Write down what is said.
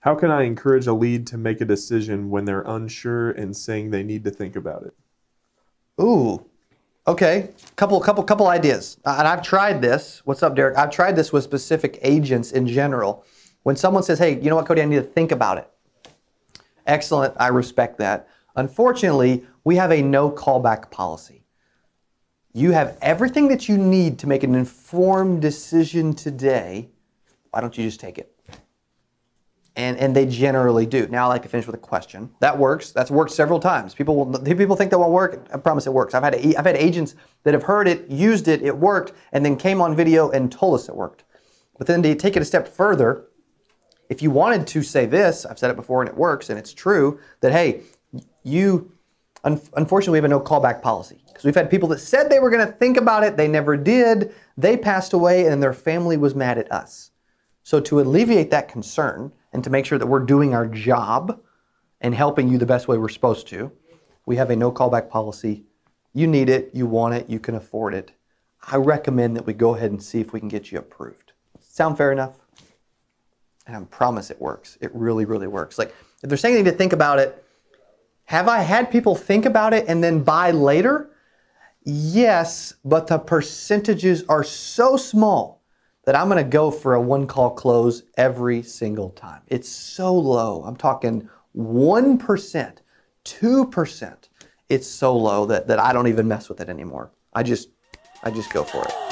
How can I encourage a lead to make a decision when they're unsure and saying they need to think about it? Ooh, okay. Couple, couple, couple ideas. Uh, and I've tried this. What's up, Derek? I've tried this with specific agents in general. When someone says, "Hey, you know what, Cody? I need to think about it." Excellent. I respect that. Unfortunately, we have a no callback policy. You have everything that you need to make an informed decision today. Why don't you just take it? And, and they generally do. Now I like to finish with a question. That works. That's worked several times. People will, people think that won't work. I promise it works. I've had I've had agents that have heard it, used it, it worked, and then came on video and told us it worked. But then to take it a step further, if you wanted to say this, I've said it before and it works and it's true that hey, you un- unfortunately we have a no callback policy because we've had people that said they were going to think about it, they never did, they passed away, and their family was mad at us. So to alleviate that concern and to make sure that we're doing our job and helping you the best way we're supposed to, we have a no callback policy. You need it, you want it, you can afford it. I recommend that we go ahead and see if we can get you approved. Sound fair enough? And I promise it works. It really, really works. Like if there's anything to think about it, have I had people think about it and then buy later? Yes, but the percentages are so small that I'm going to go for a one call close every single time. It's so low. I'm talking 1%, 2%. It's so low that, that I don't even mess with it anymore. I just I just go for it.